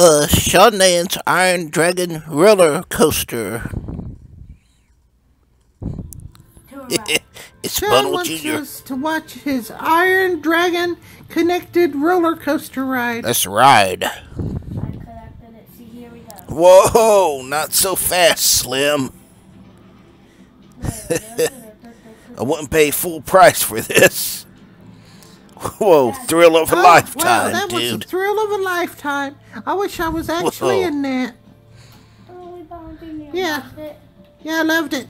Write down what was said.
Uh, Sean Iron Dragon roller coaster. it's Bundle wants Junior. us to watch his Iron Dragon connected roller coaster ride. Let's ride. I connected it. See, here we go. Whoa, not so fast, Slim. I wouldn't pay full price for this. Whoa, thrill of a Oh, lifetime, wow, that was a thrill of a lifetime. I wish I was actually Whoa. in that. Oh, we bouncing you. Yeah. Yeah, I loved it.